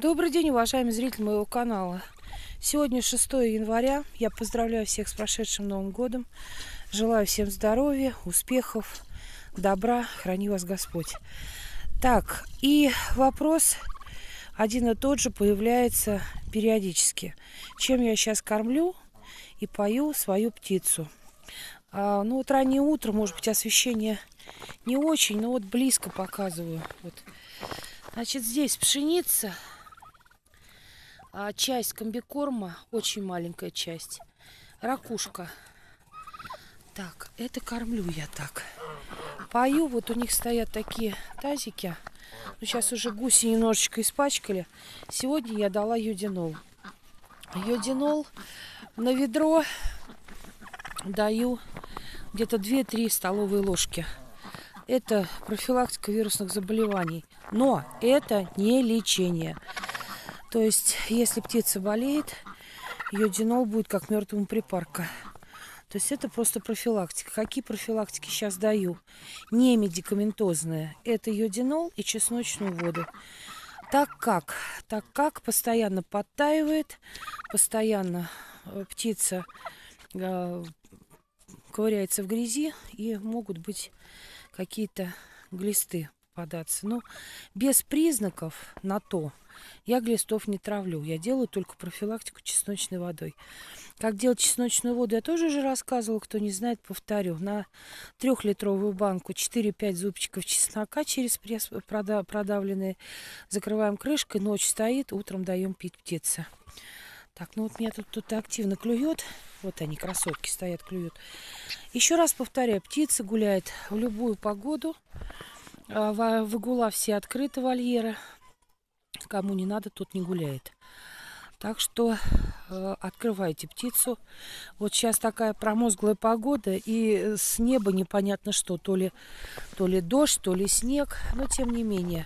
Добрый день, уважаемые зрители моего канала. Сегодня 6 января. Я поздравляю всех с прошедшим Новым годом. Желаю всем здоровья, успехов, добра. Храни вас Господь. Так, и вопрос один и тот же появляется периодически. Чем я сейчас кормлю и пою свою птицу? А, ну, вот раннее утро, может быть, освещение не очень, но вот близко показываю. Вот. Значит, здесь пшеница, а часть комбикорма, очень маленькая часть, ракушка. Так, это кормлю я так. Пою, вот у них стоят такие тазики. Ну, сейчас уже гуси немножечко испачкали. Сегодня я дала юдинол. Юдинол на ведро даю где-то 2-3 столовые ложки. Это профилактика вирусных заболеваний. Но это не лечение. То есть, если птица болеет, йодинол будет как мертвому припарка. То есть это просто профилактика. Какие профилактики сейчас даю? Не медикаментозные. Это йодинол и чесночную воду. Так как? Так как постоянно подтаивает, постоянно э, птица э, ковыряется в грязи и могут быть какие-то глисты податься. Но без признаков на то я глистов не травлю. Я делаю только профилактику чесночной водой. Как делать чесночную воду, я тоже уже рассказывала. Кто не знает, повторю. На трехлитровую банку 4-5 зубчиков чеснока через пресс продавленные. Закрываем крышкой, ночь стоит, утром даем пить птице. Так, ну вот меня тут, тут активно клюет. Вот они, красотки, стоят, клюют. Еще раз повторяю, птица гуляет в любую погоду. А, выгула все открыты вольеры. Кому не надо, тот не гуляет. Так что э, открывайте птицу. Вот сейчас такая промозглая погода, и с неба непонятно что. То ли, то ли дождь, то ли снег. Но тем не менее,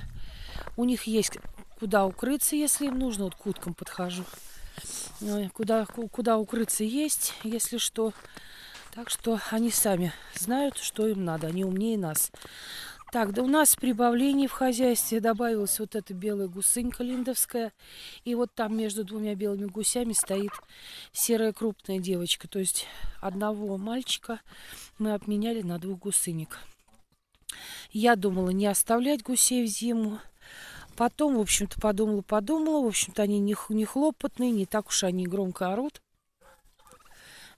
у них есть куда укрыться, если им нужно. Вот к уткам подхожу. Куда, куда укрыться есть, если что. Так что они сами знают, что им надо. Они умнее нас. Так, да у нас прибавление в хозяйстве добавилась вот эта белая гусынька линдовская. И вот там между двумя белыми гусями стоит серая крупная девочка. То есть одного мальчика мы обменяли на двух гусынек. Я думала не оставлять гусей в зиму. Потом, в общем-то, подумала-подумала. В общем-то, они не, не хлопотные, не так уж они громко орут.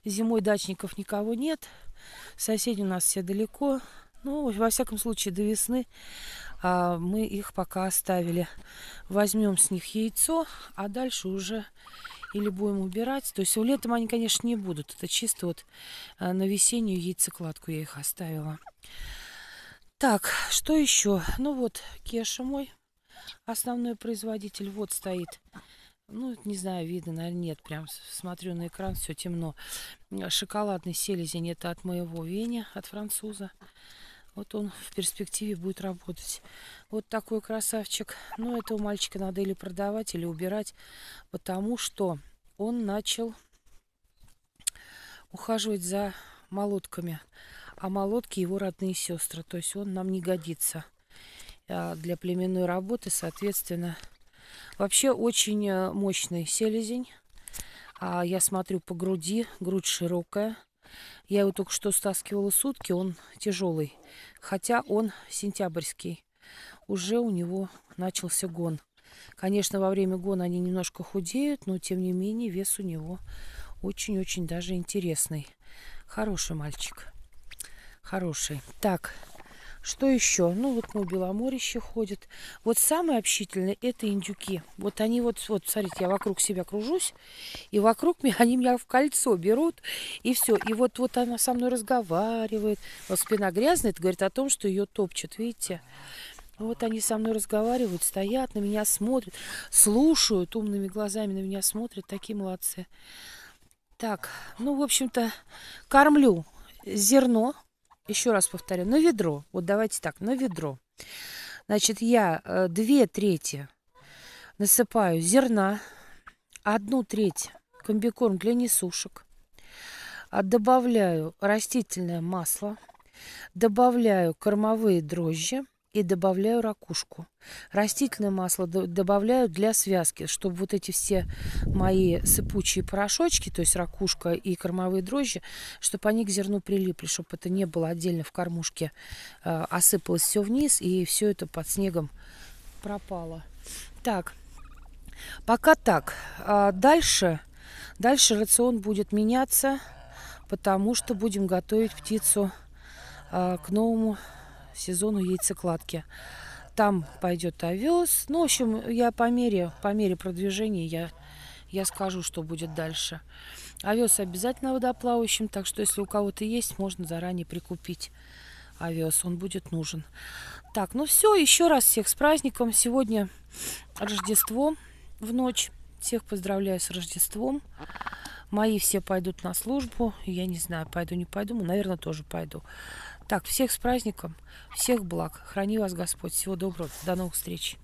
Зимой дачников никого нет. Соседи у нас все далеко. Ну, во всяком случае, до весны а, мы их пока оставили. Возьмем с них яйцо, а дальше уже или будем убирать. То есть летом они, конечно, не будут. Это чисто вот а, на весеннюю яйцекладку я их оставила. Так, что еще? Ну вот, Кеша мой, основной производитель, вот стоит. Ну, не знаю, видно, наверное, нет. Прям смотрю на экран, все темно. Шоколадный селезень, это от моего Веня, от француза. Вот он в перспективе будет работать. Вот такой красавчик. Но ну, этого мальчика надо или продавать, или убирать, потому что он начал ухаживать за молотками. А молотки его родные сестры. То есть он нам не годится а, для племенной работы, соответственно. Вообще очень э, мощный селезень. А я смотрю по груди. Грудь широкая. Я его только что стаскивала сутки, он тяжелый. Хотя он сентябрьский. Уже у него начался гон. Конечно, во время гона они немножко худеют, но тем не менее вес у него очень-очень даже интересный. Хороший мальчик. Хороший. Так, что еще? Ну, вот мы беломорище ходят. Вот самые общительные это индюки. Вот они вот, вот, смотрите, я вокруг себя кружусь, и вокруг меня, они меня в кольцо берут, и все. И вот, вот она со мной разговаривает. Вот спина грязная, это говорит о том, что ее топчут, видите? Вот они со мной разговаривают, стоят, на меня смотрят, слушают, умными глазами на меня смотрят. Такие молодцы. Так, ну, в общем-то, кормлю зерно, еще раз повторю, на ведро. Вот давайте так, на ведро. Значит, я э, две трети насыпаю зерна, одну треть комбикорм для несушек, а добавляю растительное масло, добавляю кормовые дрожжи и добавляю ракушку. Растительное масло добавляю для связки, чтобы вот эти все мои сыпучие порошочки, то есть ракушка и кормовые дрожжи, чтобы они к зерну прилипли, чтобы это не было отдельно в кормушке, э, осыпалось все вниз и все это под снегом пропало. Так, пока так. А дальше, дальше рацион будет меняться, потому что будем готовить птицу а, к новому сезону яйцекладки. Там пойдет овес. Ну, в общем, я по мере, по мере продвижения я, я скажу, что будет дальше. Овес обязательно водоплавающим, так что если у кого-то есть, можно заранее прикупить овес. Он будет нужен. Так, ну все, еще раз всех с праздником. Сегодня Рождество в ночь. Всех поздравляю с Рождеством. Мои все пойдут на службу. Я не знаю, пойду, не пойду. Ну, наверное, тоже пойду. Так, всех с праздником, всех благ. Храни вас Господь. Всего доброго. До новых встреч.